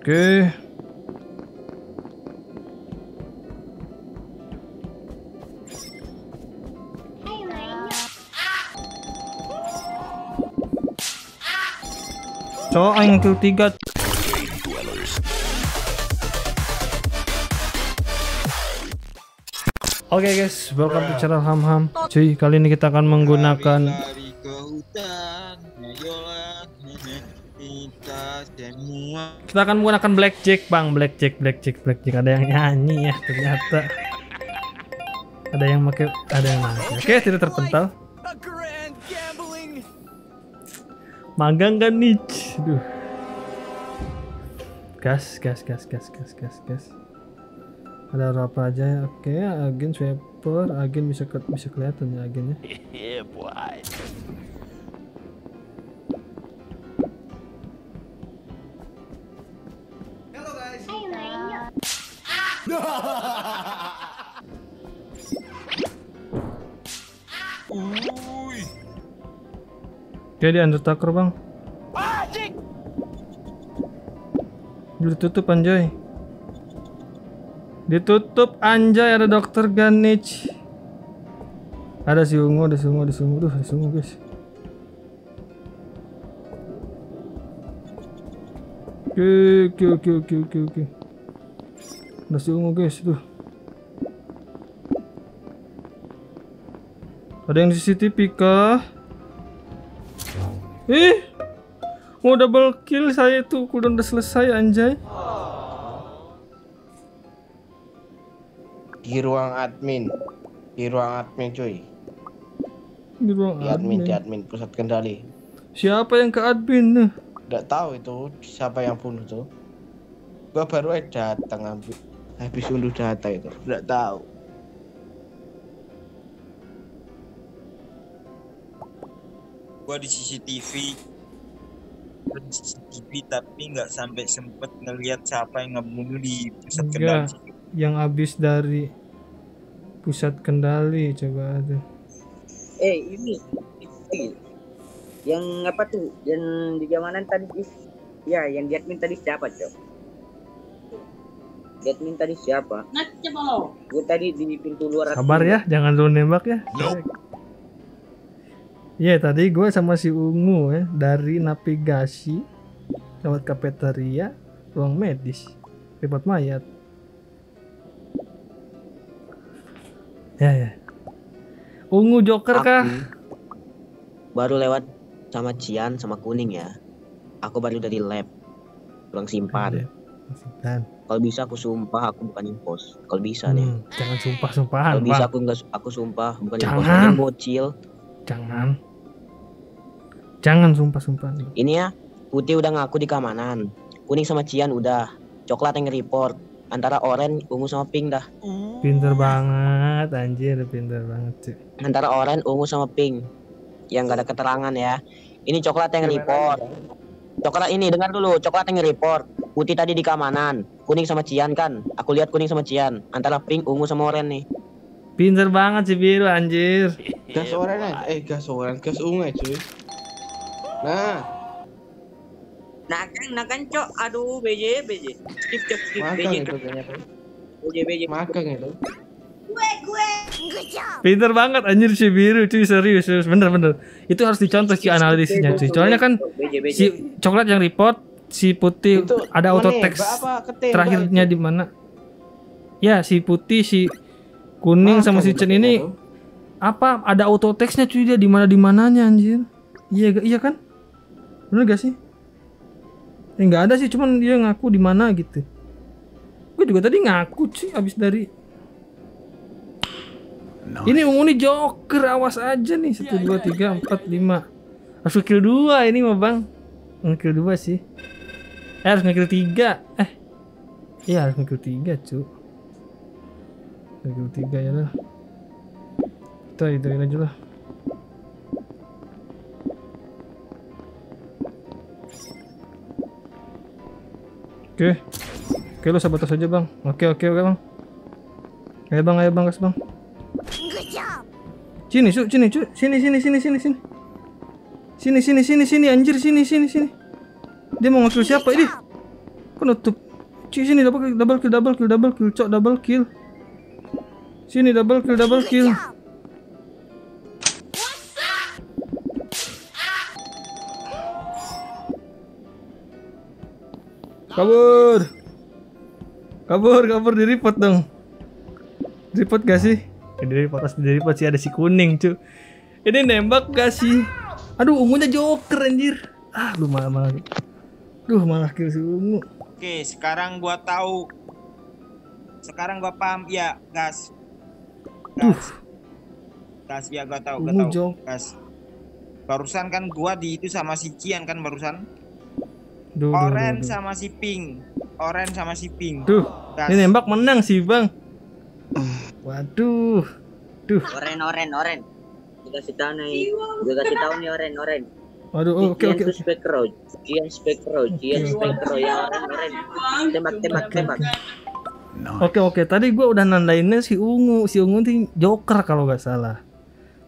Oke. Cowok yang kill tiga. Oke guys, welcome to channel Ham Ham. Cuy, kali ini kita akan menggunakan kita semua. kita akan menggunakan blackjack, Bang. Blackjack, blackjack, blackjack. Ada yang nyanyi ya ternyata. Ada yang pakai, ada yang pakai. Oke, tidak terpental. Magang kan nih. Aduh. Gas, gas, gas, gas, gas, gas, gas. Ada apa aja ya? Oke, agen sweeper, agen bisa ke, bisa kelihatan ya agennya. Uy, Oke, di Undertaker, Bang. Udah Ditutup anjay. Ditutup anjay ada dokter Ganich. Ada si Ungu, ada si Ungu, ada si Ungu. Duh, ada si Ungu, guys. Oke, oke, oke, oke, oke, oke. Ada si Ungu, guys. Tuh. Ada yang di CCTV kah? Ih, mau double kill saya tuh, udah udah selesai anjay. di ruang admin di ruang admin cuy Di ruang di admin admin. di admin pusat kendali Siapa yang ke admin nih? nggak tahu itu siapa yang bunuh tuh gua baru aja datang ambil habis unduh data itu nggak tahu gua di CCTV di CCTV tapi nggak sampai sempet ngelihat siapa yang ngebunuh di pusat kendali. Enggak, yang habis dari pusat kendali coba ada. Eh ini, ini yang apa tuh? Yang di zamanan tadi is- ya yang di admin tadi siapa cok? Admin tadi siapa? Gue tadi di pintu luar. Sabar ya, jangan dulu nembak ya. Iya tadi gue sama si Ungu ya dari navigasi lewat kafeteria ruang medis repot mayat. Ya ya. Ungu Joker kah? baru lewat sama Cian sama kuning ya aku baru dari lab ruang simpan Dan, kalau bisa aku sumpah aku bukan impos. Kalau bisa nih hmm, jangan sumpah-sumpahan, kalau bisa aku enggak aku sumpah bukan Jangan. impos bocil. Jangan. Jangan sumpah-sumpahan. ini ya putih udah ngaku di keamanan. Kuning sama Cian udah. Coklat yang report. Antara orange ungu sama pink dah. Pinter banget, anjir, pinter banget cuy. antara orange ungu sama pink. Yang gak ada keterangan ya. Ini coklat yang report. Coklat ini dengar dulu. Coklat yang report. Putih tadi di keamanan kuning sama Cian kan? Aku lihat kuning sama Cian. Antara pink ungu sama orange nih. Pinter banget si biru anjir. gas orange eh gas orange gas ungu cuy. Nah. Nah kan, nah kan cok, aduh BJ, BJ, skip cok, skip. BJ, itu BJ, BJ. magang itu. Pinter banget anjir si biru cuy. Serius, serius. bener bener. Itu harus dicontoh si analisisnya cuy. Soalnya kan si coklat yang report, si putih itu ada auto text terakhirnya itu? di mana? Ya si putih, si kuning sama si Chen itu ini tuh. apa ada auto textnya cuy dia di mana di mananya anjir. Iya iya kan? Bener gak sih? Eh nggak ada sih, cuman dia ngaku di mana gitu. Gue juga tadi ngaku cuy abis dari Ini ungu nih joker, awas aja nih. 1 2 3 4 5. Harus kill 2 ini mah, Bang. Ngekill 2 sih. Eh, harus ngekill 3. Eh. Iya, harus ngekill 3, cu. Ngekill 3 ya lah. Kita ituin aja lah. Oke. Oke, lu sabotas aja, Bang. Oke, oke, oke, Bang. Ayo, Bang, ayo, Bang, gas, Bang. Sini, cu, sini, cu. Sini, sini, sini, sini, sini. Sini, sini, sini, sini, anjir, sini, sini, sini. Dia mau ngekill siapa ini? Kok nutup? Ci sini double kill, double kill, double kill, double kill, cok double kill. Sini double kill, double kill. Kabur. Kabur, kabur di report dong. Di report gak sih? Eh, di report, di report sih ada si kuning, cu. Ini nembak gak sih? Aduh, ungunya joker anjir. Ah, lu malah malah. Duh, malah kill si ungu. Oke, sekarang gua tahu. Sekarang gua paham. Ya, gas. Duh. Gas. Gas, ya gua tahu, gua Ungu tahu. jok. Gas. Barusan kan gua di itu sama si Cian kan barusan. Duh, duh, duh, Oren duh. sama si Pink. Oren sama si Pink. Duh, Gas. ini nembak menang sih, Bang. Waduh. Duh. Oren, oren, oren. Gue kasih tahu nih. Gue kasih tahu nih oren, oren. Waduh, oke Jian oke. oke. spekro, Jian spekro, Jian Oke. spekro ya oren, oren. Tembak, tembak, tembak. Oke oke, tadi gua udah nandainnya si Ungu, si Ungu nih Joker kalau nggak salah.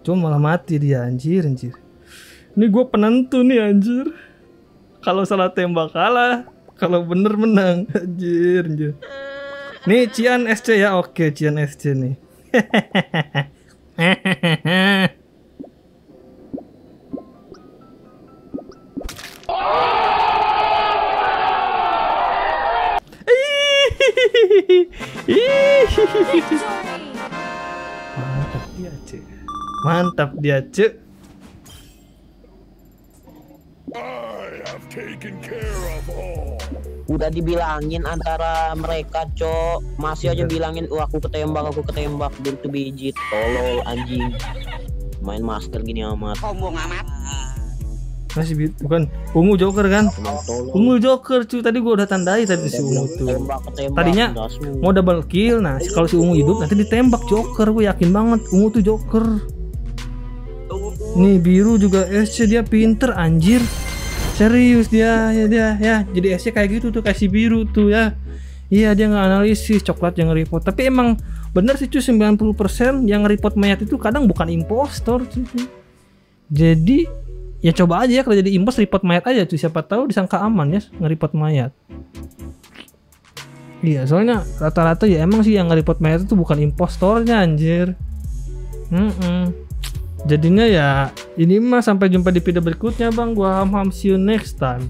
Cuma malah mati dia anjir anjir. Ini gue penentu nih anjir. Kalau salah tembak kalah, kalau bener menang anjir anjir. Nih Cian SC ya, oke Cian SC nih. Mantap dia, Cek. Mantap dia, Cek. Udah dibilangin antara mereka, Cok. Masih aja Udah. bilangin, "Wah, aku ketembak, aku ketembak." Butuh biji tolol anjing. Main masker gini amat. Masih bi- bukan ungu Joker kan? Ungu Joker cuy. Tadi gua udah tandai tadi si ungu tuh. Tadinya. Mau double kill. Nah, kalau si ungu hidup nanti ditembak Joker. Gue yakin banget ungu tuh Joker. Nih biru juga SC dia pinter anjir. Serius dia ya dia ya. Jadi SC kayak gitu tuh kasih biru tuh ya. Iya dia nggak analisis coklat yang report. Tapi emang bener sih cuy 90% yang report mayat itu kadang bukan impostor cuy. Jadi ya coba aja ya kalau jadi impos report mayat aja cuy siapa tahu disangka aman ya nge-report mayat. Iya, soalnya rata-rata ya emang sih yang nge-report mayat itu bukan impostornya anjir. Mm-mm. Jadinya ya ini mah sampai jumpa di video berikutnya bang. Gua ham ham see you next time.